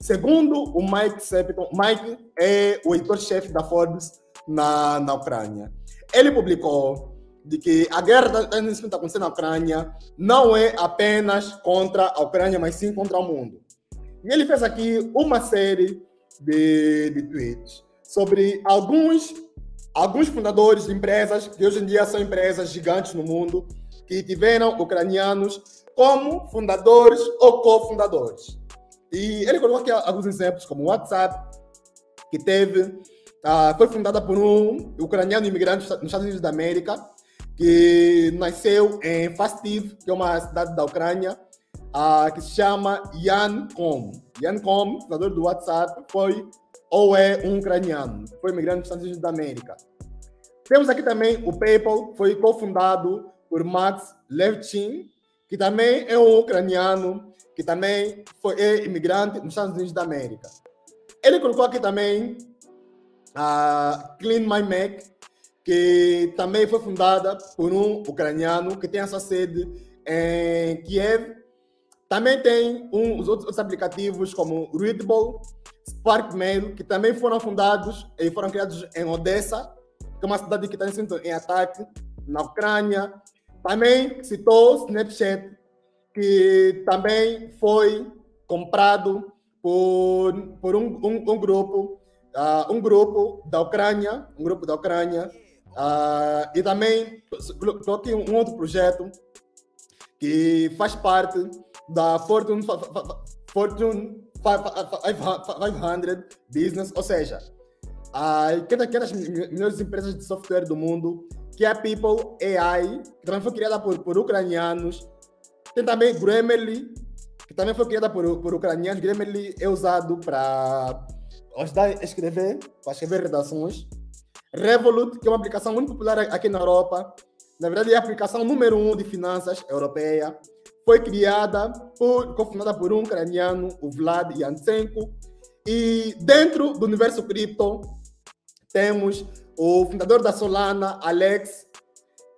Segundo o Mike Septon, Mike é o editor-chefe da Forbes na, na Ucrânia. Ele publicou de que a guerra que está acontecendo na Ucrânia não é apenas contra a Ucrânia, mas sim contra o mundo. E ele fez aqui uma série de, de tweets sobre alguns, alguns fundadores de empresas que hoje em dia são empresas gigantes no mundo, que tiveram ucranianos como fundadores ou cofundadores. E ele colocou aqui alguns exemplos, como o WhatsApp, que teve, uh, foi fundada por um ucraniano imigrante nos Estados Unidos da América, que nasceu em Fastiv, que é uma cidade da Ucrânia, uh, que se chama Jan Kom. Jan Kom, fundador do WhatsApp, foi ou é um ucraniano, foi imigrante nos Estados Unidos da América. Temos aqui também o PayPal, foi cofundado por Max Levchin, que também é um ucraniano, que também foi é imigrante nos Estados Unidos da América. Ele colocou aqui também a Clean My Mac, que também foi fundada por um ucraniano que tem essa sede em Kiev. Também tem um, os outros aplicativos como Readable, SparkMail, que também foram fundados e foram criados em Odessa, que é uma cidade que está em ataque na Ucrânia. Também citou Snapchat, que também foi comprado por, por um, um, um grupo, uh, um grupo da Ucrânia, um grupo da Ucrânia, Uh, e também coloquei um outro projeto que faz parte da Fortune, Fortune 500 Business, ou seja, uh, que é das melhores empresas de software do mundo, que é People AI, que também foi criada por, por ucranianos. Tem também Grammarly, que também foi criada por, por ucranianos. Grammarly é usado para ajudar a escrever, para escrever redações. Revolut, que é uma aplicação muito popular aqui na Europa, na verdade é a aplicação número um de finanças europeia, foi criada, por, cofundada por um ucraniano, o Vlad Yantsenko, e dentro do universo cripto temos o fundador da Solana, Alex,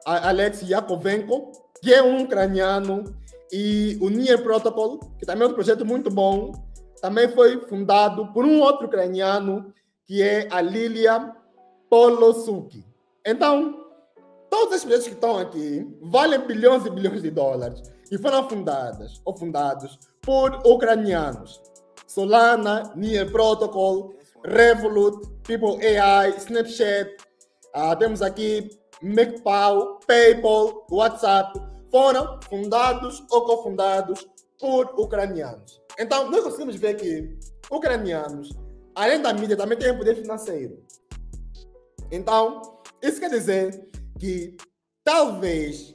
Alex Yakovenko, que é um ucraniano, e o Nier Protocol, que também é um projeto muito bom, também foi fundado por um outro ucraniano, que é a Lilia Polosuki. Então, todas as empresas que estão aqui valem bilhões e bilhões de dólares e foram fundadas ou fundados por ucranianos. Solana, Nier Protocol, Revolut, People AI, Snapchat, uh, temos aqui MacPow, PayPal, WhatsApp, foram fundados ou cofundados por ucranianos. Então, nós conseguimos ver que ucranianos, além da mídia, também têm poder financeiro. Então, isso quer dizer que talvez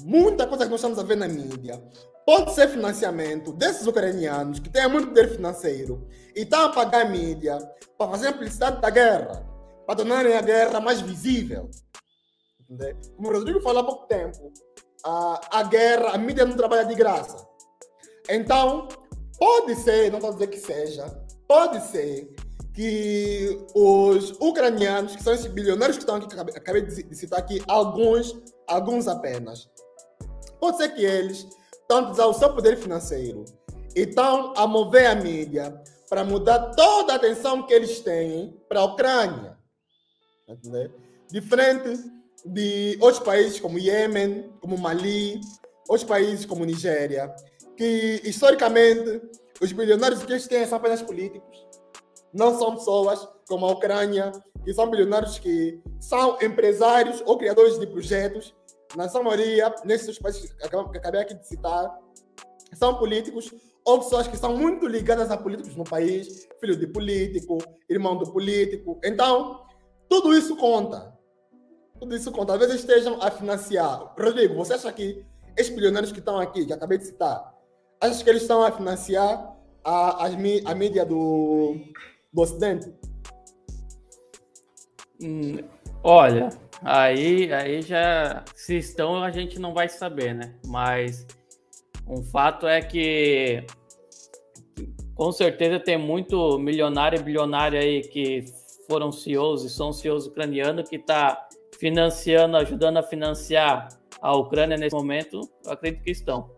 muita coisa que nós estamos a ver na mídia pode ser financiamento desses ucranianos que têm muito poder financeiro e estão a pagar a mídia para fazer a publicidade da guerra, para tornarem a guerra mais visível. Como o Rodrigo falou há pouco tempo, a, a guerra, a mídia não trabalha de graça. Então, pode ser, não vou dizer que seja, pode ser que os ucranianos, que são esses bilionários que estão aqui, que acabei de citar aqui, alguns, alguns apenas, pode ser que eles estão a usar o seu poder financeiro e estão a mover a mídia para mudar toda a atenção que eles têm para a Ucrânia. Entendeu? Diferente de outros países como Iêmen, como Mali, outros países como Nigéria, que historicamente os bilionários que eles têm são apenas políticos não são pessoas como a Ucrânia, que são bilionários que são empresários ou criadores de projetos. Na sua maioria, nesses países que acabei aqui de citar, são políticos ou pessoas que são muito ligadas a políticos no país, filho de político, irmão do político. Então, tudo isso conta. Tudo isso conta. Às vezes estejam a financiar. Rodrigo, você acha que esses bilionários que estão aqui, que acabei de citar, acha que eles estão a financiar a, a, a mídia do, do Ocidente? Hum, olha, aí, aí já se estão a gente não vai saber, né? Mas um fato é que com certeza tem muito milionário e bilionário aí que foram CEOs e são CEOs ucranianos que está financiando, ajudando a financiar a Ucrânia nesse momento, eu acredito que estão.